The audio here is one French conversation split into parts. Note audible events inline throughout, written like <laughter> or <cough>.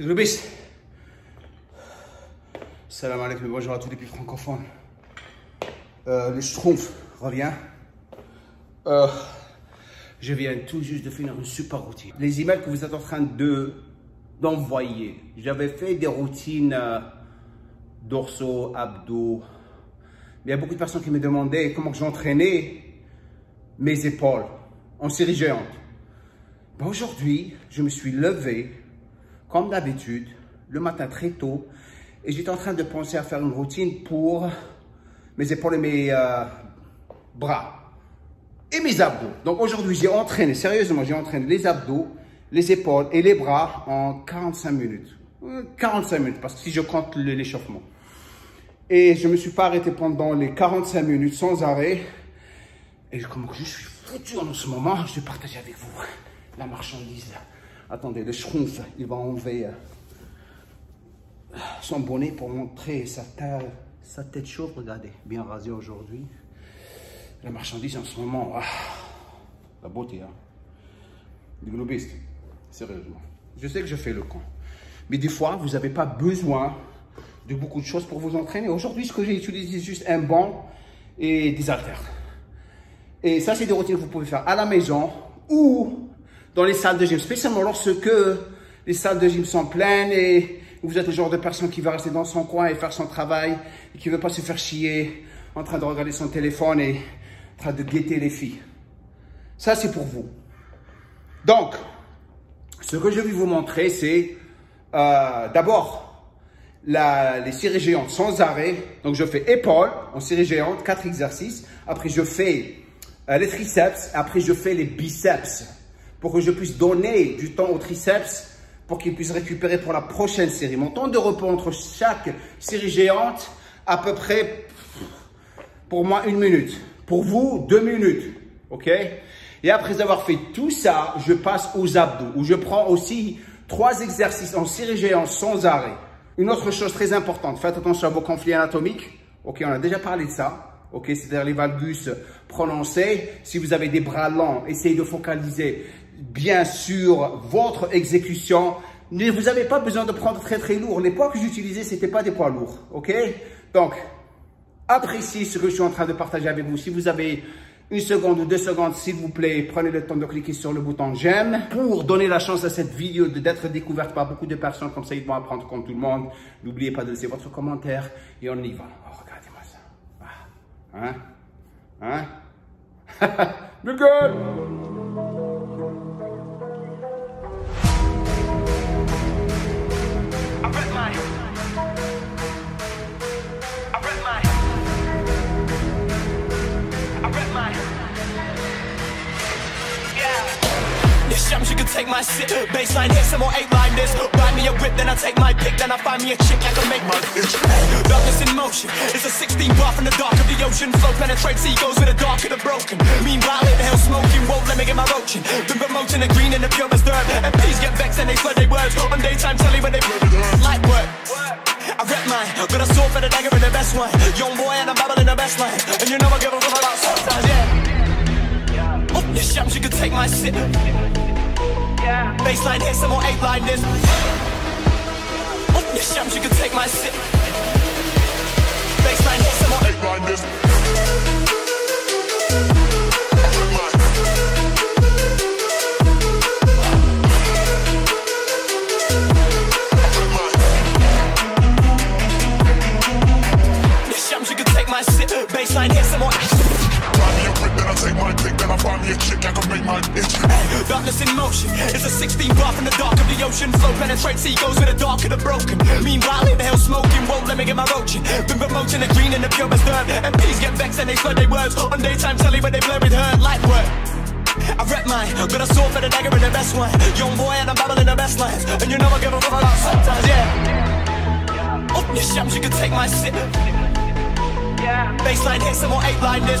Globis. Salam alaikum, bonjour à tous les pays francophones. Euh, le Schtroumpf revient. Euh, je viens tout juste de finir une super routine. Les emails que vous êtes en train de d'envoyer, j'avais fait des routines euh, dorsaux, abdos. Mais il y a beaucoup de personnes qui me demandaient comment j'entraînais mes épaules en série géante. Ben Aujourd'hui, je me suis levé, comme d'habitude, le matin très tôt, et j'étais en train de penser à faire une routine pour mes épaules et mes euh, bras et mes abdos. Donc aujourd'hui, j'ai entraîné, sérieusement, j'ai entraîné les abdos, les épaules et les bras en 45 minutes. 45 euh, minutes, parce que si je compte l'échauffement. Et je ne me suis pas arrêté pendant les 45 minutes sans arrêt. Et comme je suis foutu en ce moment, je vais partager avec vous la marchandise. Attendez, le schtroumpf, il va enlever euh, son bonnet pour montrer sa tête, sa tête chauve. Regardez, bien rasé aujourd'hui. La marchandise en ce moment, ah, la beauté, hein. Du globiste, sérieusement. Je sais que je fais le con. Mais des fois, vous n'avez pas besoin de beaucoup de choses pour vous entraîner. Aujourd'hui, ce que j'ai utilisé, c'est juste un banc et des haltères. Et ça, c'est des routines que vous pouvez faire à la maison ou dans les salles de gym, spécialement lorsque les salles de gym sont pleines et vous êtes le genre de personne qui va rester dans son coin et faire son travail et qui ne veut pas se faire chier en train de regarder son téléphone et en train de guetter les filles. Ça, c'est pour vous. Donc, ce que je vais vous montrer, c'est euh, d'abord les séries géantes sans arrêt. Donc, je fais épaules en série géante, quatre exercices. Après, je fais euh, les triceps. Après, je fais les biceps pour que je puisse donner du temps aux triceps pour qu'ils puissent récupérer pour la prochaine série. Mon temps de repos entre chaque série géante, à peu près, pour moi, une minute. Pour vous, deux minutes. OK? Et après avoir fait tout ça, je passe aux abdos, où je prends aussi trois exercices en série géante sans arrêt. Une autre chose très importante, faites attention à vos conflits anatomiques. OK, on a déjà parlé de ça. OK, c'est-à-dire les valgus prononcés. Si vous avez des bras longs, essayez de focaliser bien sûr votre exécution. Mais vous n'avez pas besoin de prendre très très lourd. Les poids que j'utilisais, ce n'étaient pas des poids lourds. OK? Donc, appréciez ce que je suis en train de partager avec vous. Si vous avez une seconde ou deux secondes, s'il vous plaît, prenez le temps de cliquer sur le bouton j'aime pour donner la chance à cette vidéo d'être découverte par beaucoup de personnes. Comme ça, ils vont apprendre comme tout le monde. N'oubliez pas de laisser votre commentaire et on y va. Oh, regardez-moi ça. Ah. Hein? Hein? <laughs> you can take my sit Baseline hit, some more eight line this Buy me a whip, then I take my pick. Then I find me a chick I can make my bitch It's a 16 bar from the dark of the ocean. Flow penetrates egos with the dark of the broken. Meanwhile, in the hell smoking Won't let me get my roaching. Been promoting the green and the pure as dirt. And peace get vexed and they flood their words. On daytime telly when they Light work. I rep mine, got a sword for the dagger in the best one Young boy and I'm babbling the best line And you know I give a fuck about sometimes, yeah. Oh, yeah, Shams, you can take my sip. Yeah. Baseline hits, some more eight line oh, this. Oh, yeah, shams, you can take my sip. This. Chick I can make my itch. Darkness in motion, it's a 16 bar from the dark of the ocean. Flow penetrates egos with the dark of the broken. Meanwhile, in the hell smoking, won't let me get my roaching. Been promoting the green and the pure as dirt. MPs get vexed and they flood their words. On daytime telly, but they blur with her. Light work. I rep mine, got a sword for the dagger in the best one. Young boy and I'm babbling the best lines. And you know I give a fuck about sometimes, yeah. Oh, yeah, shams, you can take my sip. Yeah. Baseline hits, some more eight line this.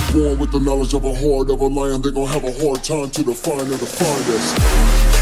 Born with the knowledge of a heart of a lion, they gon' have a hard time to define or define us.